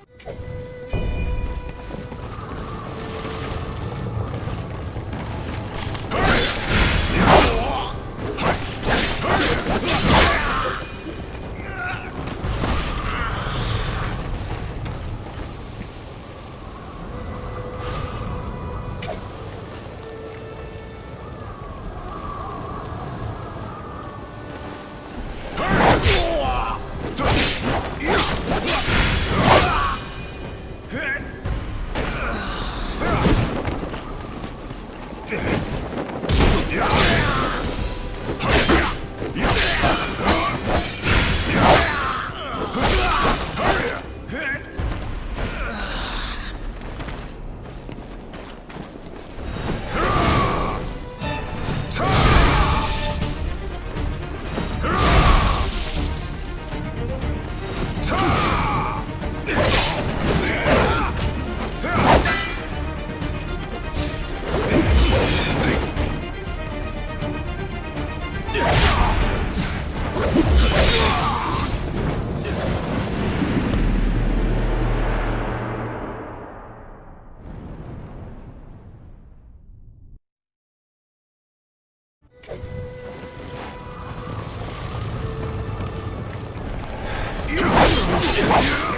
you Yeah.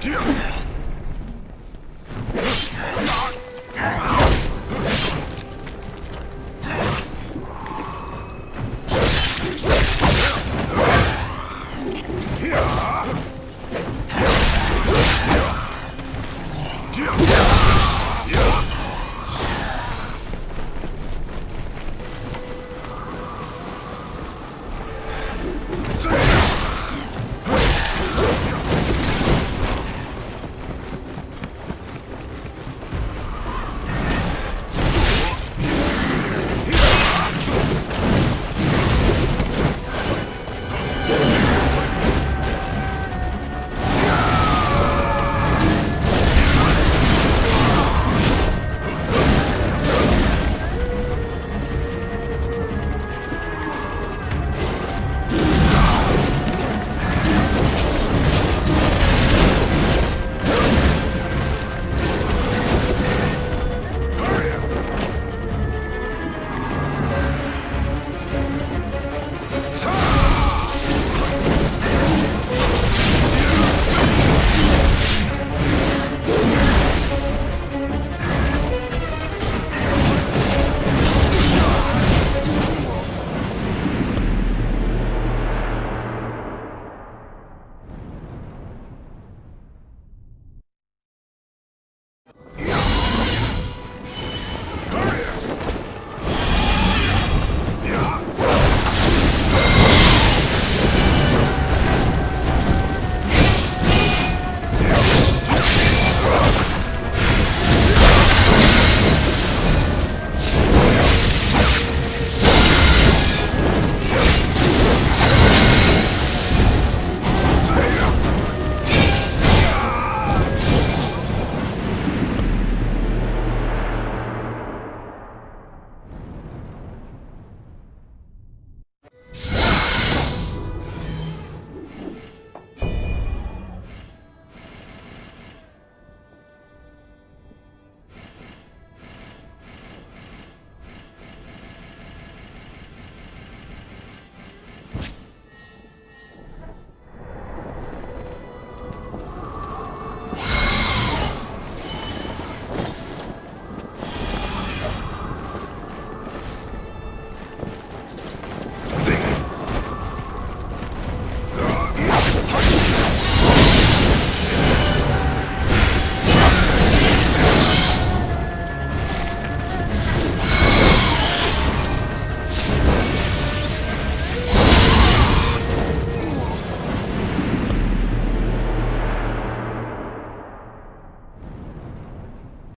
Damn.